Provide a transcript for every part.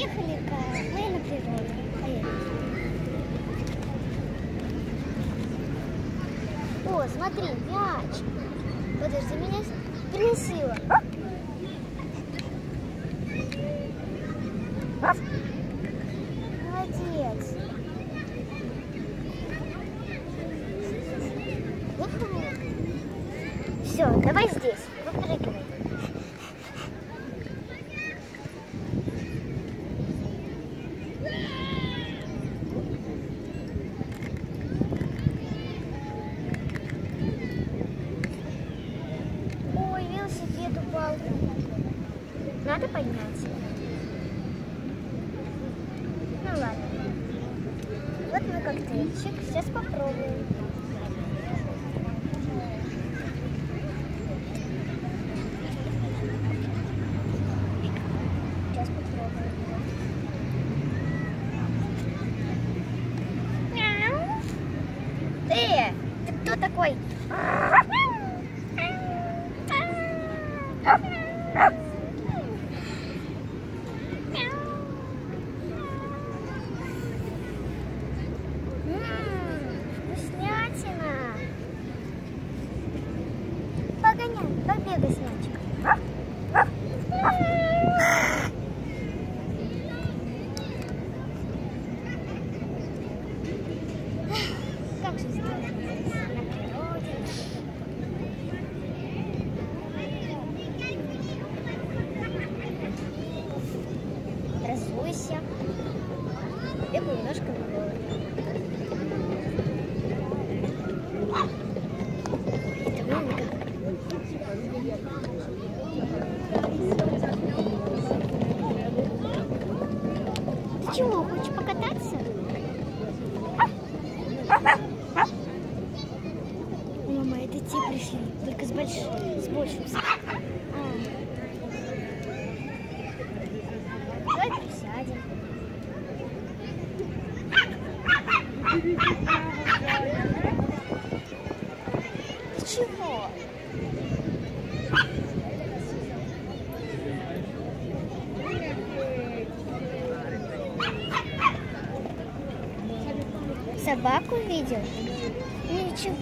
Поехали-ка мы на природу. Поехали. О, смотри, мяч. Подожди, меня приносила. Молодец. Все, давай здесь. Выпрыгивай. Надо поднять. Ну ладно. Вот мой коктейльчик. Сейчас попробуем. Сейчас попробуем. Ты! Ты кто такой? Вкуснятина! Погоняй, побегай с мячиком. Разуйся. Бегу немножко мамка. Ты чего, хочешь покататься? Мама, это те пришли, только с, больш... с большим. Чего? Собаку видел? Ничего.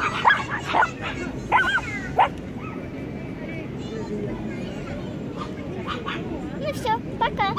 Ha ha ha! Ну все, пока.